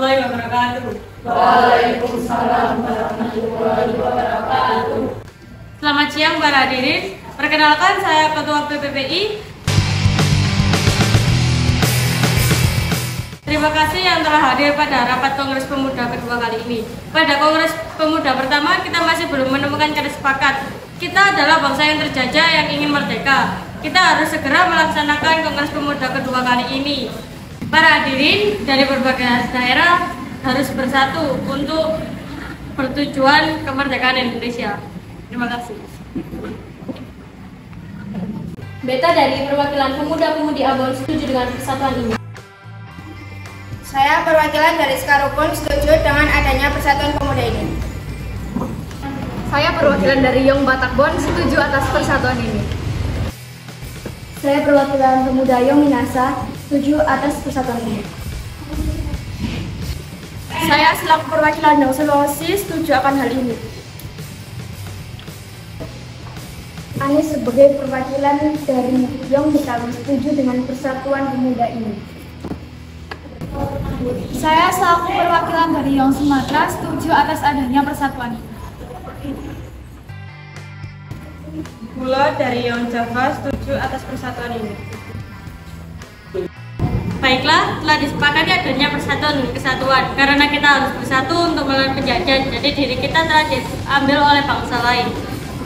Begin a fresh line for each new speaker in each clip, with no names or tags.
warahmatullahi wabarakatuh.
Waalaikumsalam warahmatullahi wabarakatuh.
Selamat siang para hadirin. Perkenalkan saya Ketua PPPI. Terima kasih yang telah hadir pada rapat Kongres Pemuda kedua kali ini. Pada Kongres Pemuda pertama kita masih belum menemukan kata sepakat. Kita adalah bangsa yang terjajah yang ingin merdeka. Kita harus segera melaksanakan Kongres Pemuda kedua kali ini. Para hadirin dari berbagai daerah harus bersatu untuk pertujuan kemerdekaan Indonesia. Terima kasih.
Beta dari perwakilan pemuda-pemudi Abon setuju dengan persatuan ini.
Saya perwakilan dari Skarupun setuju dengan adanya persatuan pemuda ini.
Saya perwakilan dari Yong Batakbon setuju atas persatuan ini.
Saya perwakilan pemuda Yong Minasa setuju atas persatuan ini.
Saya selaku perwakilan Yong Sulawesi setuju akan hal ini.
Anies sebagai perwakilan dari Yong Betawi setuju dengan persatuan pemuda ini.
Saya selaku perwakilan dari Yong Sumatera setuju atas adanya persatuan ini.
Gula dari Yon Java setuju atas persatuan ini. Baiklah, telah disepakati adanya persatuan kesatuan karena kita harus bersatu untuk melawan penjajah. Jadi diri kita telah diambil oleh bangsa lain.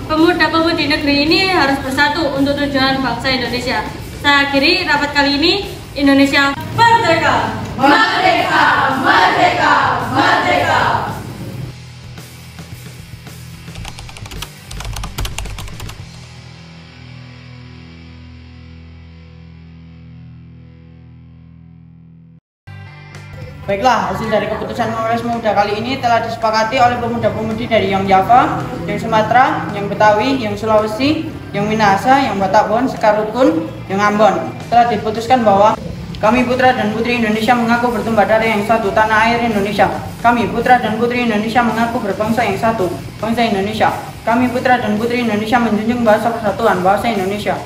Pemuda-pemudi negeri ini harus bersatu untuk tujuan bangsa Indonesia. Saya akhiri rapat kali ini. Indonesia merdeka!
Merdeka, merdeka, merdeka.
Baiklah, hasil dari keputusan Kongres Pemuda kali ini telah disepakati oleh pemuda-pemudi dari yang Java, yang Sumatera, yang Betawi, yang Sulawesi, yang Minahasa, yang Batakbon, Sekarukun, yang Ambon. Telah diputuskan bahwa kami putra dan putri Indonesia mengaku bertumpah darah yang satu, tanah air Indonesia. Kami putra dan putri Indonesia mengaku berbangsa yang satu, bangsa Indonesia. Kami putra dan putri Indonesia menjunjung bahasa persatuan, bahasa Indonesia.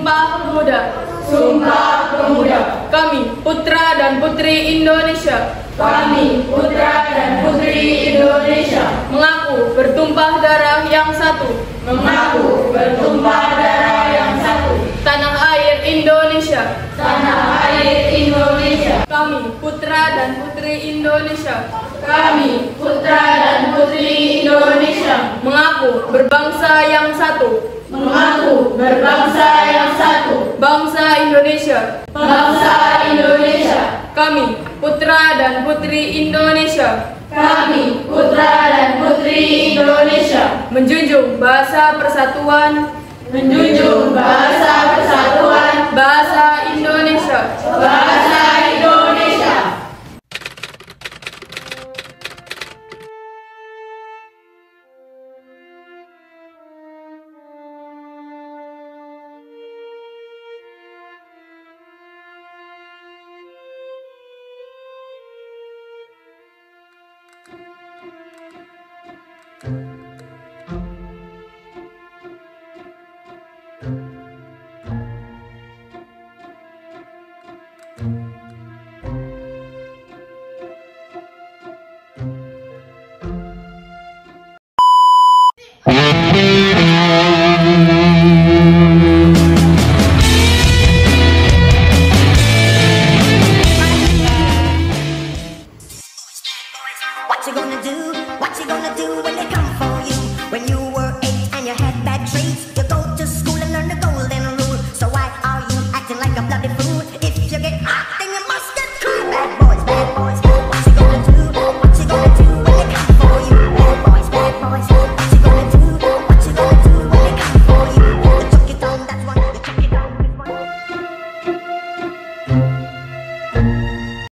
Sumpah Pemuda.
Sumpah Pemuda.
Kami putra dan putri Indonesia
Kami putra dan putri Indonesia
mengaku bertumpah darah yang satu
mengaku bertumpah darah yang satu
tanah air Indonesia.
tanah air Indonesia.
Kami putra dan putri Indonesia
Kami, putra dan putri Indonesia,
mengaku berbangsa yang satu,
mengaku berbangsa yang satu,
bangsa Indonesia.
bangsa Indonesia.
Kami, putra dan putri Indonesia,
Kami, putra dan putri Indonesia,
menjunjung bahasa persatuan,
menjunjung bahasa persatuan,
What you
gonna do?
What you gonna do when they come for you? When you